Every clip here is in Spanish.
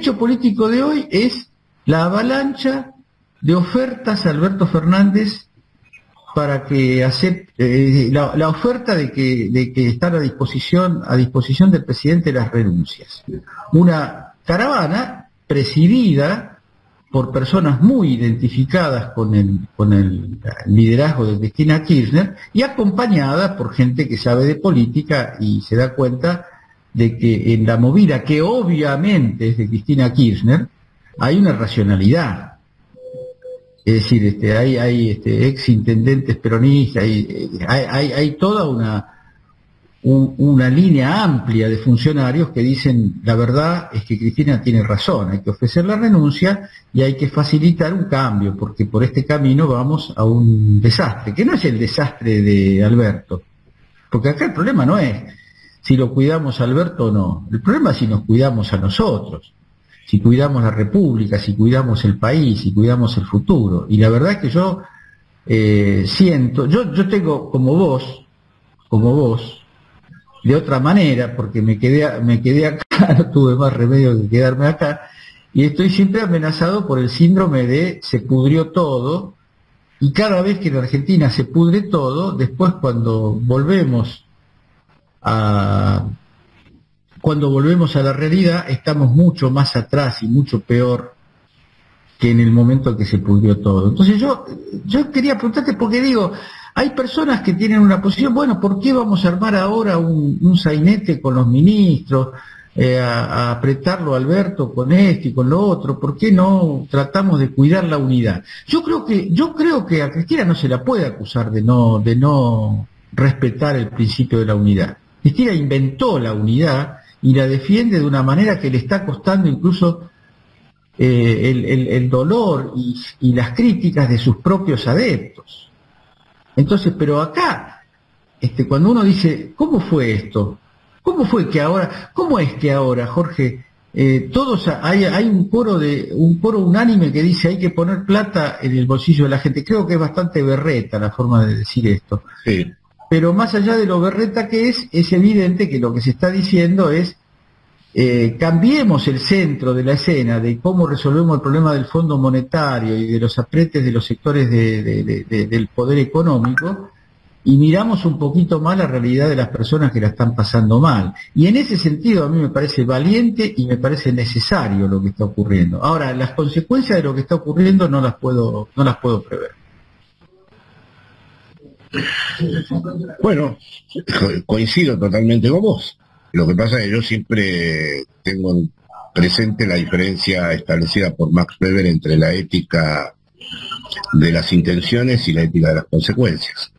hecho político de hoy es la avalancha de ofertas a Alberto Fernández para que acepte eh, la, oferta de que, de que estar a disposición, a disposición del presidente las renuncias. Una caravana presidida por personas muy identificadas con el, con el liderazgo de Cristina Kirchner y acompañada por gente que sabe de política y se da cuenta de que en la movida que obviamente es de Cristina Kirchner hay una racionalidad. Es decir, este, hay, hay este, ex intendentes peronistas, hay, hay, hay toda una, una línea amplia de funcionarios que dicen la verdad es que Cristina tiene razón, hay que ofrecer la renuncia y hay que facilitar un cambio, porque por este camino vamos a un desastre, que no es el desastre de Alberto, porque acá el problema no es si lo cuidamos Alberto o no, el problema es si nos cuidamos a nosotros, si cuidamos la República, si cuidamos el país, si cuidamos el futuro. Y la verdad es que yo eh, siento, yo, yo tengo como vos, como vos, de otra manera, porque me quedé, me quedé acá, no tuve más remedio que quedarme acá, y estoy siempre amenazado por el síndrome de se pudrió todo, y cada vez que en Argentina se pudre todo, después cuando volvemos cuando volvemos a la realidad estamos mucho más atrás y mucho peor que en el momento que se pudrió todo. Entonces yo, yo quería preguntarte, porque digo, hay personas que tienen una posición, bueno, ¿por qué vamos a armar ahora un, sainete con los ministros, eh, a, apretarlo Alberto con esto y con lo otro? ¿Por qué no tratamos de cuidar la unidad? Yo creo que, yo creo que a Cristina no se la puede acusar de no, de no respetar el principio de la unidad. Cristina inventó la unidad y la defiende de una manera que le está costando incluso eh, el, dolor y las críticas de sus propios adeptos. Entonces, pero acá, este, cuando uno dice, ¿cómo fue esto? ¿Cómo fue que ahora, cómo es que ahora, Jorge, eh, todos hay, un coro un coro unánime que dice hay que poner plata en el bolsillo de la gente. Creo que es bastante berreta la forma de decir esto. Sí. Pero más allá de lo berreta que es, es evidente que lo que se está diciendo es eh, cambiemos el centro de la escena de cómo resolvemos el problema del Fondo Monetario y de los apretes de los sectores del poder económico y miramos un poquito más la realidad de las personas que la están pasando mal. Y en ese sentido a mí me parece valiente y me parece necesario lo que está ocurriendo. Ahora, las consecuencias de lo que está ocurriendo no las puedo, no las puedo prever. Bueno, coincido totalmente con vos. Lo que pasa es que yo siempre tengo presente la diferencia establecida por Max Weber entre la ética de las intenciones y la ética de las consecuencias.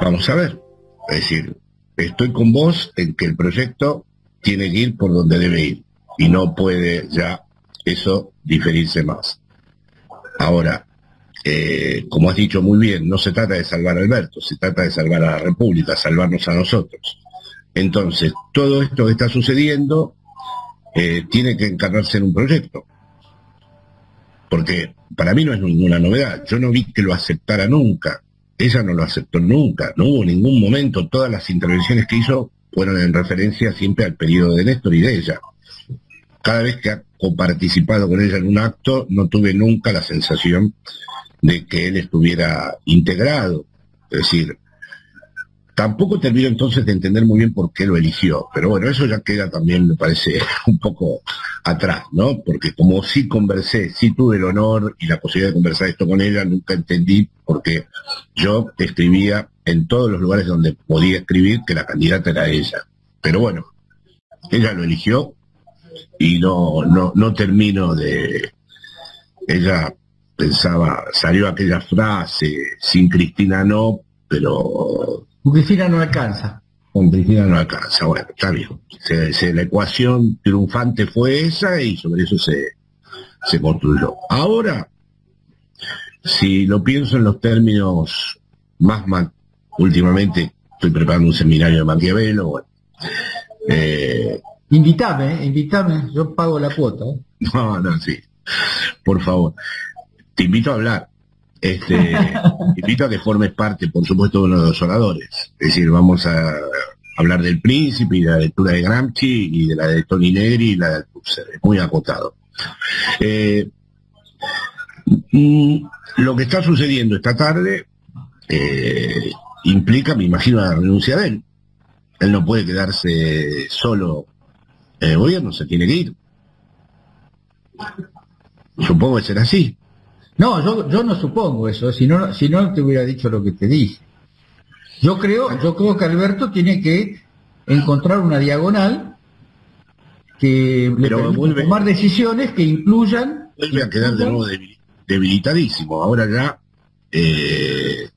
Vamos a ver. Es decir, estoy con vos en que el proyecto tiene que ir por donde debe ir y no puede ya eso diferirse más. Ahora, eh, como has dicho muy bien, no se trata de salvar a Alberto, se trata de salvar a la República, salvarnos a nosotros. Entonces, todo esto que está sucediendo eh, tiene que encarnarse en un proyecto. Porque para mí no es ninguna novedad. Yo no vi que lo aceptara nunca. Ella no lo aceptó nunca. No hubo ningún momento. Todas las intervenciones que hizo fueron en referencia siempre al periodo de Néstor y de ella. Cada vez que ha coparticipado con ella en un acto, no tuve nunca la sensación de que él estuviera integrado. Es decir, Tampoco termino entonces de entender muy bien por qué lo eligió, pero bueno, eso ya queda también, me parece, un poco atrás, ¿no? Porque como sí conversé, sí tuve el honor y la posibilidad de conversar esto con ella, nunca entendí porque yo escribía en todos los lugares donde podía escribir que la candidata era ella. Pero bueno, ella lo eligió y no, no, no termino de... Ella pensaba, salió aquella frase, sin Cristina no, pero Cristina no alcanza. Con Cristina no alcanza, bueno, está bien. la ecuación triunfante fue esa y sobre eso se, se construyó. Ahora, si lo pienso en los términos más, más últimamente estoy preparando un seminario de Maquiavelo, bueno. Eh, invítame, invítame, yo pago la cuota. No, no, sí. Por favor. Te invito a hablar. Este, invito a que formes parte, por supuesto, de uno de los oradores. Es decir, vamos a hablar del príncipe y de la lectura de Gramsci y de la de Tony Negri y la de Althusser, es muy acotado. Eh, mm, lo que está sucediendo esta tarde eh, implica, me imagino, la renuncia de él. Él no puede quedarse solo el gobierno, se tiene que ir. Supongo que será así. No, yo, yo no supongo eso, si no, si no te hubiera dicho lo que te dije. Yo creo, yo creo que Alberto tiene que encontrar una diagonal que le permita tomar decisiones que incluyan. Vuelve a quedar de nuevo debilitadísimo. Ahora ya, eh,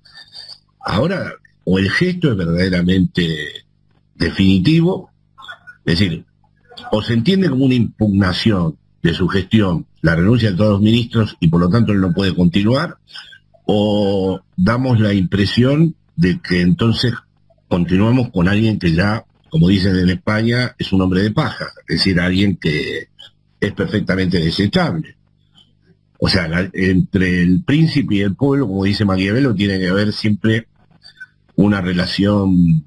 ahora o el gesto es verdaderamente definitivo, es decir, o se entiende como una impugnación de su gestión, la renuncia de todos los ministros y por lo tanto él no puede continuar, o damos la impresión de que entonces continuamos con alguien que ya, como dicen en España, es un hombre de paja, es decir, alguien que es perfectamente desechable. O sea, entre el príncipe y el pueblo, como dice Maquiavelo, tiene que haber siempre una relación.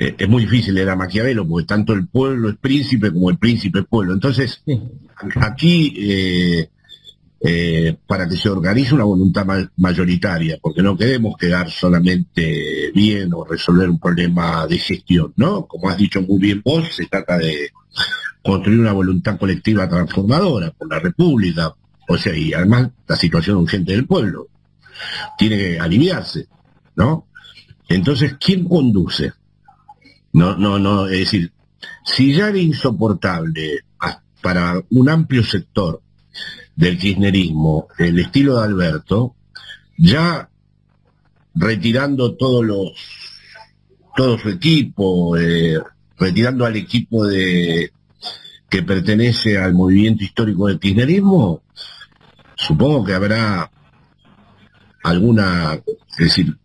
Eh, es muy difícil leer a Maquiavelo, porque tanto el pueblo es príncipe como el príncipe es pueblo. Entonces, aquí eh, eh, para que se organice una voluntad mayoritaria, porque no queremos quedar solamente bien o resolver un problema de gestión, ¿no? Como has dicho muy bien vos, se trata de construir una voluntad colectiva transformadora por la República, o sea, y además la situación urgente del pueblo tiene que aliviarse, ¿no? Entonces, ¿quién conduce? No, no, no, es decir, si ya era insoportable para un amplio sector del kirchnerismo, el estilo de Alberto, ya retirando todos los todo su equipo, eh, retirando al equipo de que pertenece al movimiento histórico del kirchnerismo, supongo que habrá alguna, es decir,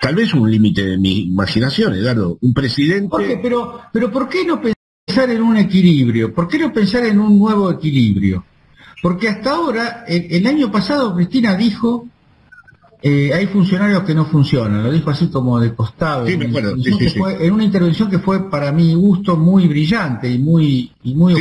tal vez un límite de mi imaginación, Eduardo, un presidente... pero, pero ¿por qué no pensar en un equilibrio? ¿Por qué no pensar en un nuevo equilibrio? Porque hasta ahora, el, año pasado Cristina dijo, eh, hay funcionarios que no funcionan, lo dijo así como de costado, en, una intervención que fue para mi gusto muy brillante y muy, y muy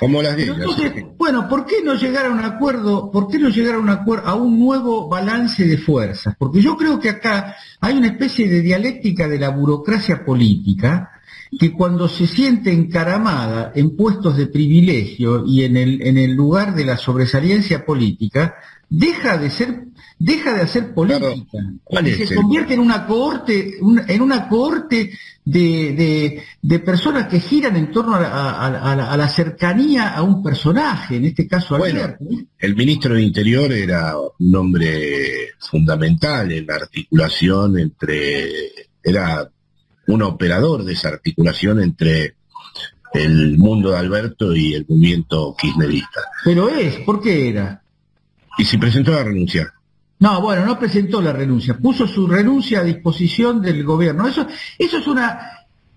como las de Bueno, ¿por qué no llegar a un acuerdo, por qué no llegar a un acuerdo, a un nuevo balance de fuerzas? Porque yo creo que acá hay una especie de dialéctica de la burocracia política que cuando se siente encaramada en puestos de privilegio y en el, en el lugar de la sobresaliencia política, deja de ser, deja de hacer política. se convierte en una cohorte, en una cohorte de, de, personas que giran en torno a la, cercanía a un personaje, en este caso bueno, El ministro de Interior era un hombre fundamental en la articulación entre, era un operador de esa articulación entre el mundo de Alberto y el movimiento kirchnerista. Pero es, ¿por qué era? Y si presentó la renuncia. No, bueno, no presentó la renuncia, puso su renuncia a disposición del gobierno. Eso, eso es una...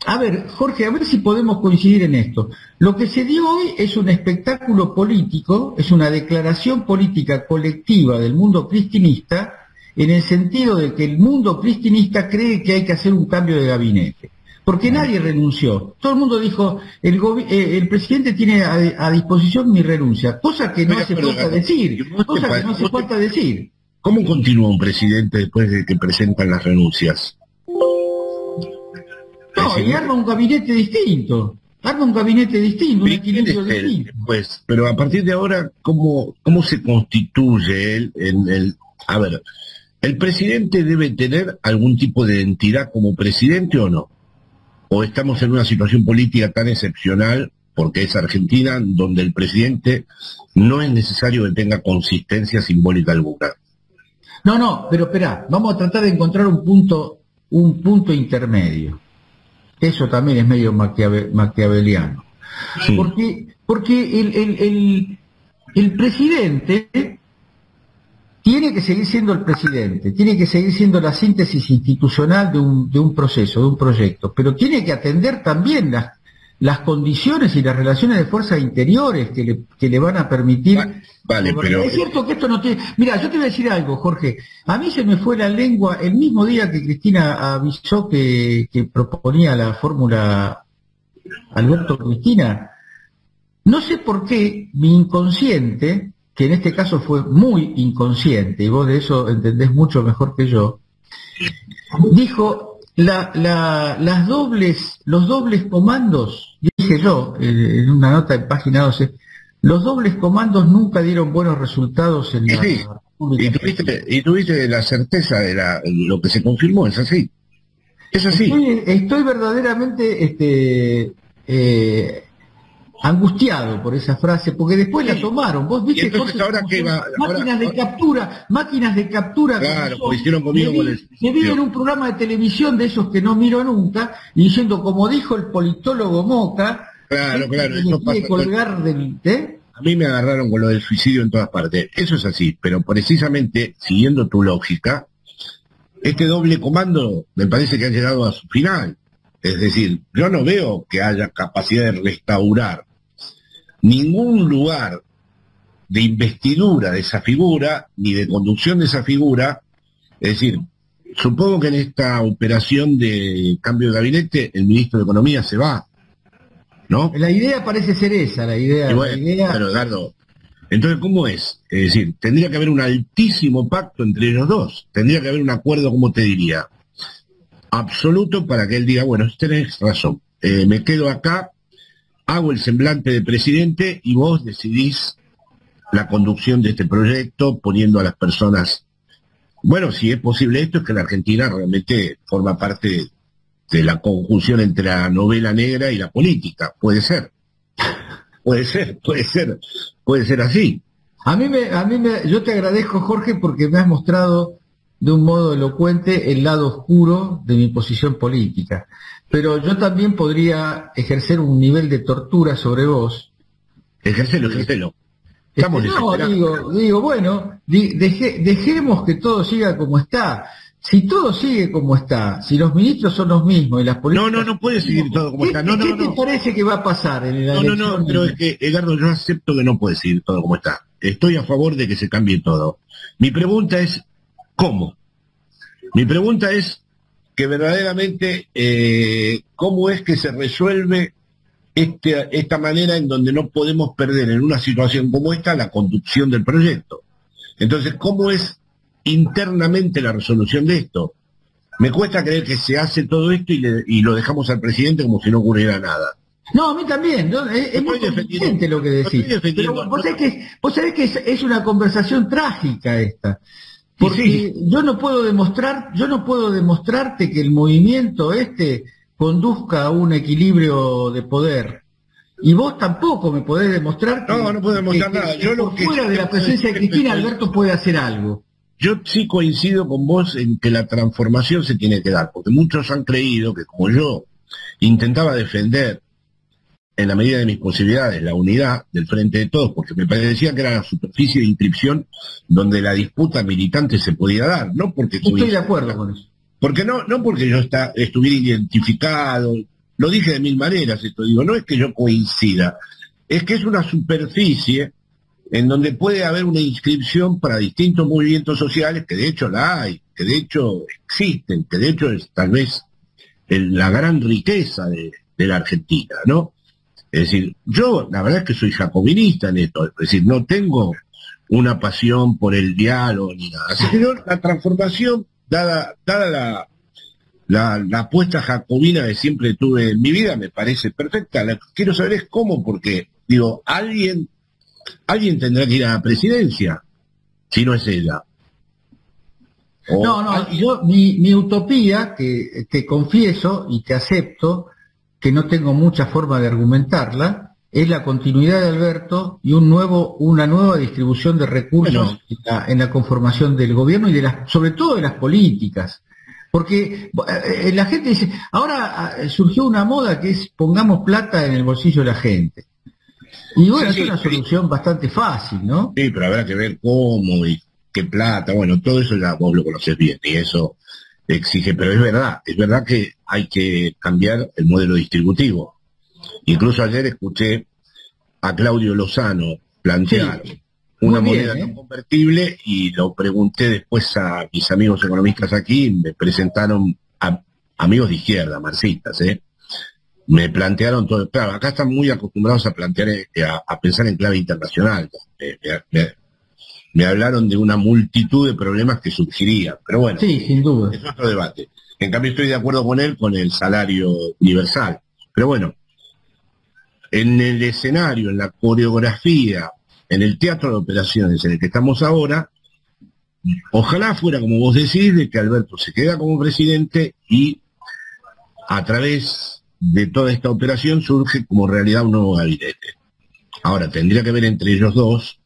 A ver, Jorge, a ver si podemos coincidir en esto. Lo que se dio hoy es un espectáculo político, es una declaración política colectiva del mundo cristinista en el sentido de que el mundo cristinista cree que hay que hacer un cambio de gabinete. Porque nadie renunció. Todo el mundo dijo, el, eh, el presidente tiene a, disposición mi renuncia, cosa que no hace falta decir. Cosa que no hace falta decir. ¿Cómo continúa un presidente después de que presentan las renuncias? No, y arma un gabinete distinto. Arma un gabinete distinto, un equilibrio distinto. Pues, pero a partir de ahora, ¿cómo, cómo se constituye él en el... A ver, ¿El presidente debe tener algún tipo de identidad como presidente o no? ¿O estamos en una situación política tan excepcional, porque es Argentina, donde el presidente no es necesario que tenga consistencia simbólica alguna? No, no, pero espera, vamos a tratar de encontrar un punto, un punto intermedio. Eso también es medio maquiaveliano. Porque, porque el, el, el presidente tiene que seguir siendo el presidente, tiene que seguir siendo la síntesis institucional de un, de un proceso, de un proyecto, pero tiene que atender también las, las condiciones y las relaciones de fuerza interiores que le, que le van a permitir. Vale, pero. Es cierto que esto no tiene. Mira, yo te voy a decir algo, Jorge. A mí se me fue la lengua el mismo día que Cristina avisó que, que proponía la fórmula Alberto Cristina. No sé por qué mi inconsciente, que en este caso fue muy inconsciente, y vos de eso entendés mucho mejor que yo, dijo la, la, las dobles, los dobles comandos, dije yo eh, en una nota en página 12, los dobles comandos nunca dieron buenos resultados en la y tuviste, y tuviste la certeza de la, lo que se confirmó, es así. Es así. Estoy, verdaderamente este, eh, angustiado por esa frase, porque después la tomaron. Vos viste ahora que máquinas de captura, máquinas de captura. Claro, como hicieron conmigo con el... vi en un programa de televisión de esos que no miro nunca, y diciendo, como dijo el politólogo Moca, claro, claro, eso pasa, colgar del, ¿eh? A mí me agarraron con lo del suicidio en todas partes. Eso es así, pero precisamente, siguiendo tu lógica, este doble comando me parece que ha llegado a su final. Es decir, yo no veo que haya capacidad de restaurar ningún lugar de investidura de esa figura, ni de conducción de esa figura. Es decir, supongo que en esta operación de cambio de gabinete el ministro de Economía se va, ¿no? La idea parece ser esa, la idea. Pero, Edgardo, entonces, ¿cómo es? Es decir, tendría que haber un altísimo pacto entre los dos, tendría que haber un acuerdo, como te diría, absoluto para que él diga, bueno, tenés razón, eh, me quedo acá hago el semblante de presidente y vos decidís la conducción de este proyecto poniendo a las personas. Bueno, si es posible esto, es que la Argentina realmente forma parte de la conjunción entre la novela negra y la política. Puede ser. Puede ser, puede ser, puede ser así. A mí me, a mí me, yo te agradezco, Jorge, porque me has mostrado de un modo elocuente el lado oscuro de mi posición política. Pero yo también podría ejercer un nivel de tortura sobre vos. Ejercelo, ejercelo. Este, no, digo, digo, bueno, dejemos que todo siga como está. Si todo sigue como está, si los ministros son los mismos y las políticas... No, no, no puede seguir todo como está. No, ¿Qué te parece que va a pasar en el No, no, no, pero es que, Edgardo, yo acepto que no puede seguir todo como está. Estoy a favor de que se cambie todo. Mi pregunta es, ¿Cómo? Mi pregunta es que verdaderamente, eh, ¿cómo es que se resuelve este, esta manera en donde no podemos perder en una situación como esta la conducción del proyecto? Entonces, ¿cómo es internamente la resolución de esto? Me cuesta creer que se hace todo esto y, lo dejamos al presidente como si no ocurriera nada. No, a mí también, es, muy muy lo que decís. Pero vos, sabés que, vos sabés que es, una conversación trágica esta. Porque yo no puedo demostrar, yo no puedo demostrarte que el movimiento este conduzca a un equilibrio de poder. Y vos tampoco me podés demostrar que, no, no puedo demostrar nada. Yo lo que fuera de la presencia de Cristina, Alberto puede hacer algo. Yo sí coincido con vos en que la transformación se tiene que dar, porque muchos han creído que como yo intentaba defender en la medida de mis posibilidades, la unidad del frente de todos, porque me parecía que era la superficie de inscripción donde la disputa militante se podía dar, no porque estoy de acuerdo con eso. Porque no, no porque yo está, estuviera identificado, lo dije de mil maneras esto, digo, no es que yo coincida, es que es una superficie en donde puede haber una inscripción para distintos movimientos sociales, que de hecho la hay, que de hecho existen, que de hecho es tal vez la gran riqueza de, de la Argentina, ¿no? Es decir, yo la verdad es que soy jacobinista en esto, es decir, no tengo una pasión por el diálogo ni nada. Que la transformación, dada, dada la, la, apuesta jacobina que siempre tuve en mi vida, me parece perfecta. quiero saber es cómo, porque, digo, alguien, alguien tendrá que ir a la presidencia, si no es ella. no, no, yo, mi, mi utopía, que te confieso y te acepto, que no tengo mucha forma de argumentarla, es la continuidad de Alberto y un nuevo, una nueva distribución de recursos en, la, conformación del gobierno y de las, sobre todo de las políticas. Porque eh, la gente dice, ahora ah, surgió una moda que es pongamos plata en el bolsillo de la gente. Y bueno, es una solución bastante fácil, ¿no? Sí, pero habrá que ver cómo y qué plata, bueno, todo eso ya vos lo conoces bien y eso exige, pero es verdad, es verdad que hay que cambiar el modelo distributivo. Incluso ayer escuché a Claudio Lozano plantear una moneda no ¿eh? convertible y lo pregunté después a mis amigos economistas aquí, me presentaron a amigos de izquierda, marxistas, ¿eh? me plantearon todo, claro, acá están muy acostumbrados a plantear, eh, a, pensar en clave internacional. Me, hablaron de una multitud de problemas que surgirían, pero bueno, sí, sin duda. es otro debate. En cambio estoy de acuerdo con él con el salario universal. Pero bueno, en el escenario, en la coreografía, en el teatro de operaciones en el que estamos ahora, ojalá fuera como vos decís, de que Alberto se queda como presidente y a través de toda esta operación surge como realidad un nuevo gabinete. Ahora, tendría que haber entre ellos dos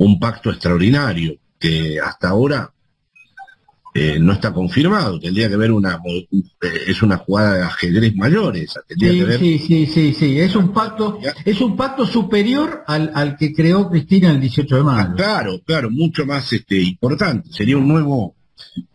un pacto extraordinario, que hasta ahora eh, no está confirmado, tendría que haber una eh, es una jugada de ajedrez mayores sí, sí, sí, sí, sí, es un pacto, es un pacto superior al, al que creó Cristina el 18 de mayo. claro, claro, mucho más este importante, sería un nuevo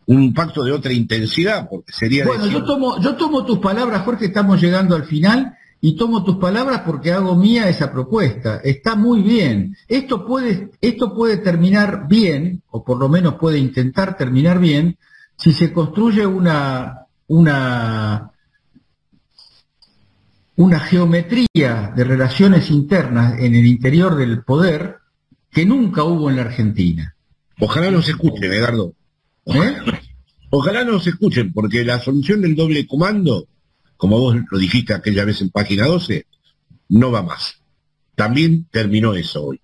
un pacto de otra intensidad, porque sería Bueno, yo tomo yo tomo tus palabras, Jorge, estamos llegando al final y tomo tus palabras porque hago mía esa propuesta. Está muy bien. Esto puede, esto puede terminar bien, o por lo menos puede intentar terminar bien, si se construye una, una, una geometría de relaciones internas en el interior del poder que nunca hubo en la Argentina. Ojalá nos escuchen, Edgardo. ¿Eh? Ojalá nos escuchen, porque la solución del doble comando como vos lo dijiste aquella vez en página 12, no va más. También terminó eso hoy.